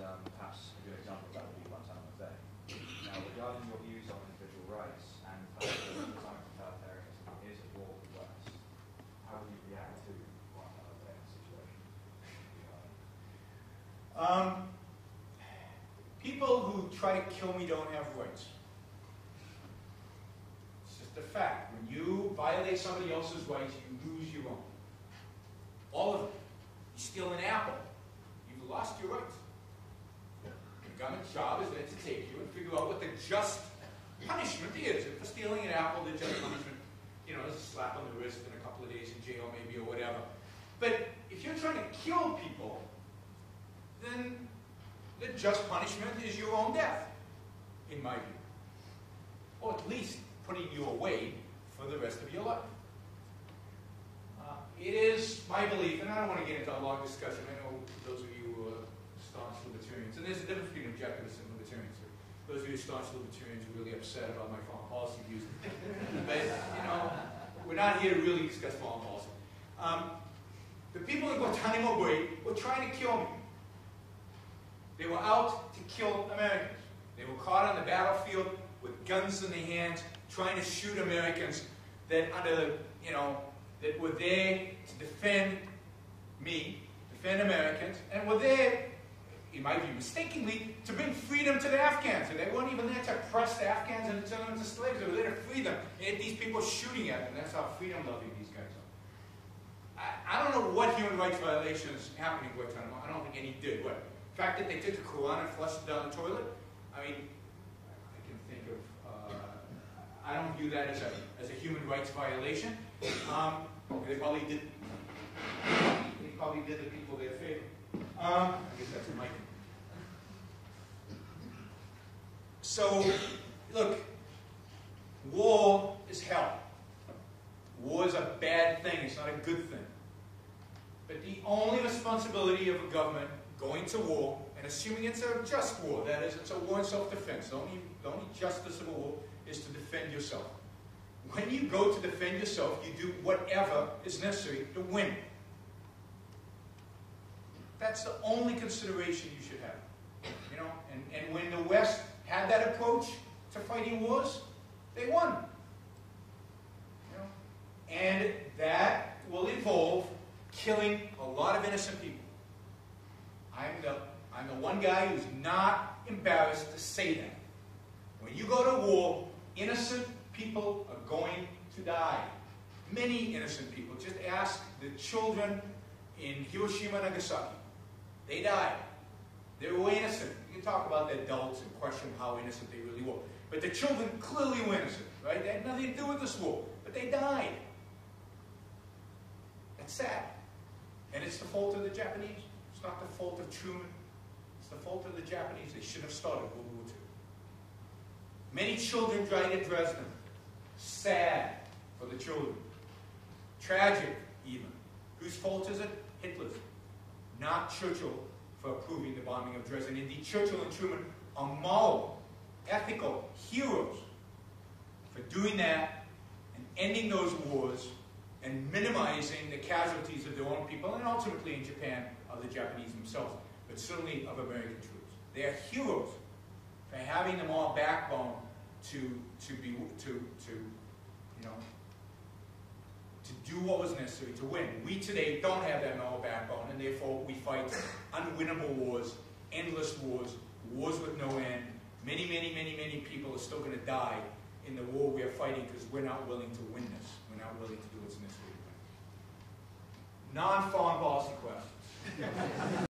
um, perhaps a good example of that would be Guantanamo Bay. Now, regarding your views on individual rights and Islamic totalitarianism is at war with the West, how would you react to Guantanamo Bay situation? Um, people who try to kill me don't have rights. It's just a fact. When you violate somebody else's rights, you lose your own. All of them. You steal an apple, you've lost your rights. Government's job is then to take you and figure out what the just punishment is. For stealing an apple, the just punishment, you know, is a slap on the wrist and a couple of days in jail maybe or whatever. But if you're trying to kill people, then the just punishment is your own death, in my view. Or at least putting you away for the rest of your life. Uh, it is my belief, and I don't want to get into a long discussion. I know those of you who are staunch libertarians, and there's a difference between objectivists and libertarians. Those of you staunch libertarians are really upset about my foreign policy views. but, you know, we're not here to really discuss foreign policy. Um, the people in Guantanamo Bay were trying to kill me. They were out to kill Americans. They were caught on the battlefield with guns in their hands, trying to shoot Americans that under, you know, that were there to defend me, defend Americans, and were there, in my view, mistakenly, to bring freedom to the Afghans. And they weren't even there to oppress the Afghans and turn them into slaves. They were there to free them. And these people shooting at them. That's how freedom-loving these guys are. I, I don't know what human rights violations happened in Guantanamo. I don't think any did. What? The fact that they took the Quran and flushed it down the toilet, I mean, I can think of, uh, I don't view that as a, as a human rights violation. Um, they probably did, they probably did the people their favor. Um, I guess that's my. So, look, war is hell. War is a bad thing, it's not a good thing. But the only responsibility of a government going to war, and assuming it's a just war, that is, it's a war in self-defense. The only, the only justice of a war is to defend yourself. When you go to defend yourself, you do whatever is necessary to win. That's the only consideration you should have. You know, and, and when the West had that approach to fighting wars, they won. You know? And that will involve killing a lot of innocent people. I'm the, I'm the one guy who's not embarrassed to say that. When you go to war, innocent people are going to die. Many innocent people. Just ask the children in Hiroshima and Nagasaki. They died. They were innocent. You can talk about the adults and question how innocent they really were. But the children clearly were innocent, right? They had nothing to do with this war. But they died. That's sad. And it's the fault of the Japanese. It's not the fault of Truman. It's the fault of the Japanese. They should have started World War II. Many children died at Dresden. Sad for the children. Tragic, even. Whose fault is it? Hitler's. Not Churchill for approving the bombing of Dresden. Indeed, Churchill and Truman are moral, ethical heroes for doing that and ending those wars and minimizing the casualties of their own people and ultimately in Japan of the Japanese themselves, but certainly of American troops. They are heroes for having the moral backbone to, to, be, to, to, you know, to do what was necessary to win. We today don't have that moral backbone, and therefore we fight unwinnable wars, endless wars, wars with no end. Many, many, many, many people are still going to die in the war we are fighting because we're not willing to win this. We're not willing to do what's necessary to win. Non-foreign policy questions.